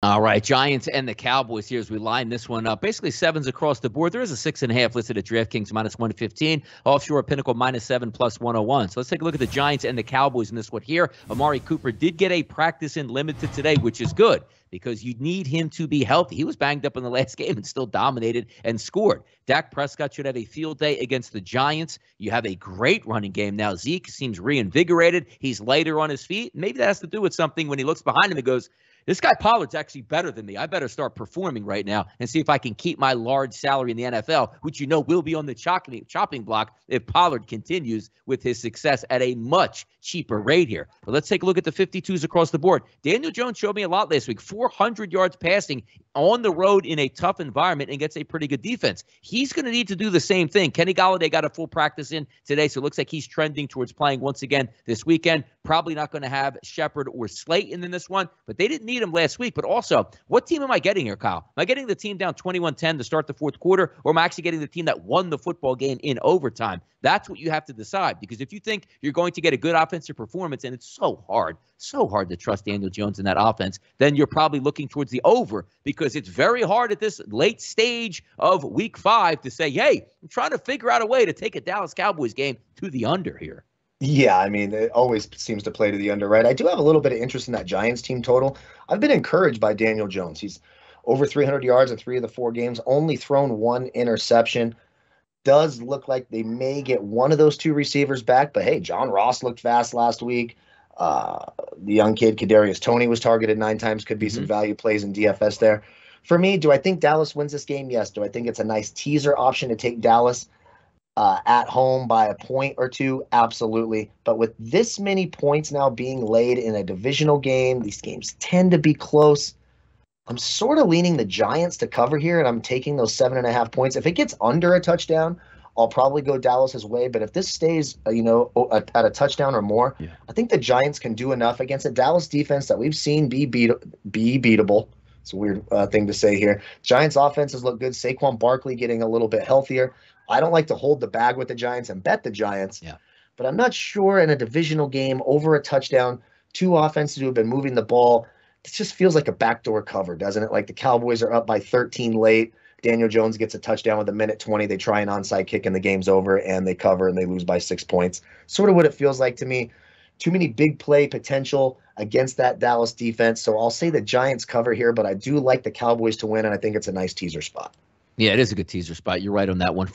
All right, Giants and the Cowboys here as we line this one up. Basically, sevens across the board. There is a six and a half listed at DraftKings minus 115. Offshore Pinnacle minus seven plus 101. So let's take a look at the Giants and the Cowboys in this one here. Amari Cooper did get a practice in limited today, which is good because you need him to be healthy. He was banged up in the last game and still dominated and scored. Dak Prescott should have a field day against the Giants. You have a great running game now. Zeke seems reinvigorated. He's lighter on his feet. Maybe that has to do with something when he looks behind him and goes, this guy Pollard's actually better than me. I better start performing right now and see if I can keep my large salary in the NFL, which you know will be on the chopping, block if Pollard continues with his success at a much cheaper rate here. But let's take a look at the 52s across the board. Daniel Jones showed me a lot last week 400 yards passing on the road in a tough environment and gets a pretty good defense. He's going to need to do the same thing. Kenny Golladay got a full practice in today, so it looks like he's trending towards playing once again this weekend. Probably not going to have Shepard or Slayton in this one, but they didn't need him last week. But also, what team am I getting here, Kyle? Am I getting the team down 21 10 to start the fourth quarter, or am I actually getting the team that won the football game in overtime? That's what you have to decide because if you think you're going to get a good offensive performance, and it's so hard, so hard to trust Daniel Jones in that offense, then you're probably looking towards the over because it's very hard at this late stage of week five to say, hey, I'm trying to figure out a way to take a Dallas Cowboys game to the under here. Yeah, I mean, it always seems to play to the under, right? I do have a little bit of interest in that Giants team total. I've been encouraged by Daniel Jones. He's over 300 yards in three of the four games, only thrown one interception. Does look like they may get one of those two receivers back, but hey, John Ross looked fast last week. Uh, the young kid Kadarius Toney was targeted nine times. Could be mm-hmm. some value plays in DFS there. For me, do I think Dallas wins this game? Yes. Do I think it's a nice teaser option to take Dallas? Uh, at home by a point or two, absolutely. But with this many points now being laid in a divisional game, these games tend to be close. I'm sort of leaning the Giants to cover here, and I'm taking those seven and a half points. If it gets under a touchdown, I'll probably go Dallas's way. But if this stays, uh, you know, at a touchdown or more, yeah. I think the Giants can do enough against a Dallas defense that we've seen be beat be beatable. It's a weird uh, thing to say here. Giants offenses look good. Saquon Barkley getting a little bit healthier. I don't like to hold the bag with the Giants and bet the Giants. Yeah. But I'm not sure in a divisional game over a touchdown, two offenses who have been moving the ball. It just feels like a backdoor cover, doesn't it? Like the Cowboys are up by 13 late. Daniel Jones gets a touchdown with a minute 20. They try an onside kick and the game's over and they cover and they lose by six points. Sort of what it feels like to me. Too many big play potential against that Dallas defense. So I'll say the Giants cover here, but I do like the Cowboys to win, and I think it's a nice teaser spot. Yeah, it is a good teaser spot. You're right on that one.